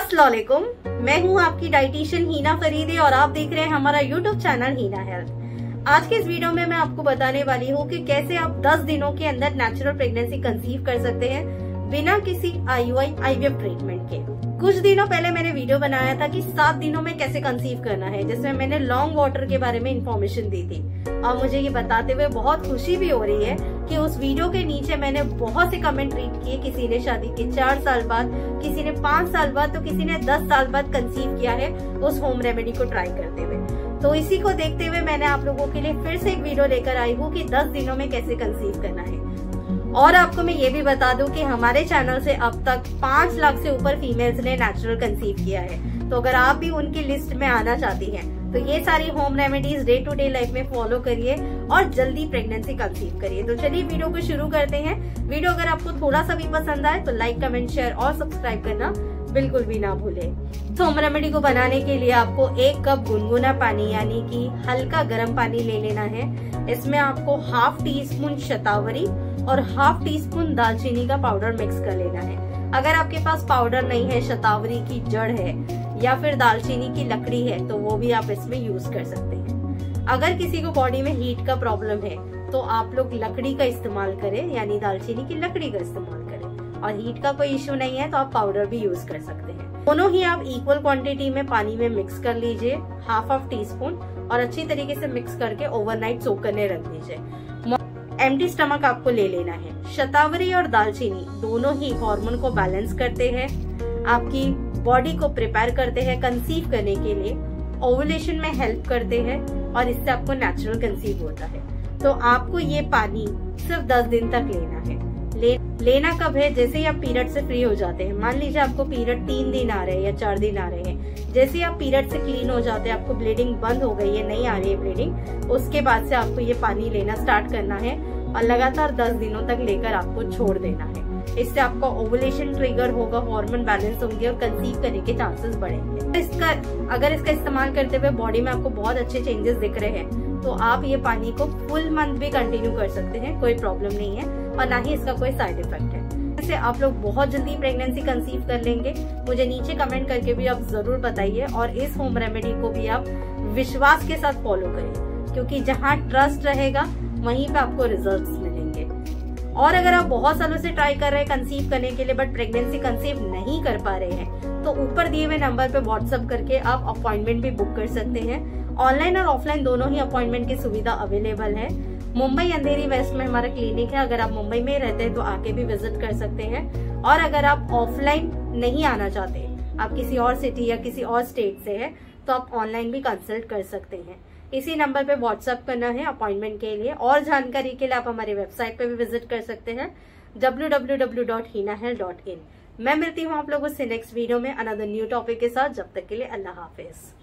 असलाकुम मैं हूँ आपकी डाइटिशियन हीना फरीदे और आप देख रहे हैं हमारा यूट्यूब चैनल हीना हेल्थ। आज के इस वीडियो में मैं आपको बताने वाली हूँ कि कैसे आप 10 दिनों के अंदर नेचुरल प्रेगनेंसी कंसीव कर सकते हैं। बिना किसी आईयूआई आईवीएफ ट्रीटमेंट के। कुछ दिनों पहले मैंने वीडियो बनाया था कि सात दिनों में कैसे कंसीव करना है, जिसमें मैंने लॉन्ग वाटर के बारे में इन्फॉर्मेशन दी थी। और मुझे ये बताते हुए बहुत खुशी भी हो रही है कि उस वीडियो के नीचे मैंने बहुत से कमेंट रीड किए। किसी ने शादी के चार साल बाद, किसी ने पाँच साल बाद तो किसी ने दस साल बाद कंसीव किया है उस होम रेमेडी को ट्राई करते हुए। तो इसी को देखते हुए मैंने आप लोगों के लिए फिर से एक वीडियो लेकर आई हूँ कि दस दिनों में कैसे कंसीव करना है। और आपको मैं ये भी बता दूँ कि हमारे चैनल से अब तक पाँच लाख से ऊपर फीमेल्स ने नेचुरल कंसीव किया है। तो अगर आप भी उनकी लिस्ट में आना चाहती हैं तो ये सारी home remedies day to day life में फॉलो करिए और जल्दी प्रेगनेंसी कंसीव करिए। तो चलिए वीडियो को शुरू करते हैं। वीडियो अगर आपको थोड़ा सा भी पसंद आए तो लाइक कमेंट शेयर और सब्सक्राइब करना बिल्कुल भी ना भूले। तो होम रेमेडी को बनाने के लिए आपको एक कप गुनगुना पानी, यानी कि हल्का गर्म पानी ले लेना है। इसमें आपको हाफ़ टी स्पून शतावरी और हाफ़ टी स्पून दालचीनी का पाउडर मिक्स कर लेना है। अगर आपके पास पाउडर नहीं है, शतावरी की जड़ है, या फिर दालचीनी की लकड़ी है तो वो भी आप इसमें यूज़ कर सकते हैं। अगर किसी को बॉडी में हीट का प्रॉब्लम है तो आप लोग लकड़ी का इस्तेमाल करें, यानी दालचीनी की लकड़ी का इस्तेमाल करें। और हीट का कोई इश्यू नहीं है तो आप पाउडर भी यूज़ कर सकते हैं। दोनों ही आप इक्वल क्वांटिटी में पानी में मिक्स कर लीजिए हाफ़ हाफ़ टी स्पून और अच्छी तरीके से मिक्स करके ओवरनाइट सोक करने रख दीजिए। एम्प्टी स्टमक आपको ले लेना है। शतावरी और दालचीनी दोनों ही हार्मोन को बैलेंस करते हैं। आपकी बॉडी को प्रिपेयर करते हैं कंसीव करने के लिए। ओवुलेशन में हेल्प करते हैं और इससे आपको नेचुरल कंसीव होता है। तो आपको ये पानी सिर्फ़ दस दिन तक लेना है। ले, लेना कब है? जैसे ही आप पीरियड से फ्री हो जाते हैं। मान लीजिए आपको पीरियड तीन दिन आ रहे हैं या चार दिन आ रहे हैं। जैसे ही आप पीरियड से क्लीन हो जाते हैं आपको ब्लीडिंग बंद हो गई है नहीं आ रही है ब्लीडिंग उसके बाद से आपको ये पानी लेना स्टार्ट करना है और लगातार दस दिनों तक लेकर आपको छोड़ देना है। इससे आपका ओवुलेशन ट्रिगर होगा हार्मोन बैलेंस होंगे और कंसीव करने के चांसेस बढ़ेंगे। इसका अगर इसका इस्तेमाल करते हुए बॉडी में आपको बहुत अच्छे चेंजेस दिख रहे हैं तो आप ये पानी को फुल मंथ भी कंटिन्यू कर सकते हैं, कोई प्रॉब्लम नहीं है और ना ही इसका कोई साइड इफ़ेक्ट है। इससे आप लोग बहुत जल्दी प्रेगनेंसी कंसीव कर लेंगे। मुझे नीचे कमेंट करके भी आप ज़रूर बताइए और इस होम रेमेडी को भी आप विश्वास के साथ फॉलो करें क्योंकि जहाँ ट्रस्ट रहेगा, वहीं पे आपको रिजल्ट्स मिलेंगे। और अगर आप बहुत सालों से ट्राई कर रहे हैं कंसीव करने के लिए बट प्रेगनेंसी कंसीव नहीं कर पा रहे हैं तो ऊपर दिए हुए नंबर पे व्हाट्सएप करके आप अपॉइंटमेंट भी बुक कर सकते हैं ऑनलाइन और ऑफलाइन दोनों ही अपॉइंटमेंट की सुविधा अवेलेबल है। मुंबई अंधेरी वेस्ट में हमारा क्लिनिक है। अगर आप मुंबई में रहते हैं तो आके भी विज़िट कर सकते हैं। और अगर आप ऑफलाइन नहीं आना चाहते, आप किसी और सिटी या किसी और स्टेट से है तो आप ऑनलाइन भी कंसल्ट कर सकते हैं। इसी नंबर पे व्हाट्सअप करना है अपॉइंटमेंट के लिए। और जानकारी के लिए आप हमारी वेबसाइट पे भी विज़िट कर सकते हैं www.hinahealth.in मैं मिलती हूँ आप लोगों से नेक्स्ट वीडियो में अनदर न्यू टॉपिक के साथ। जब तक के लिए अल्लाह हाफिज।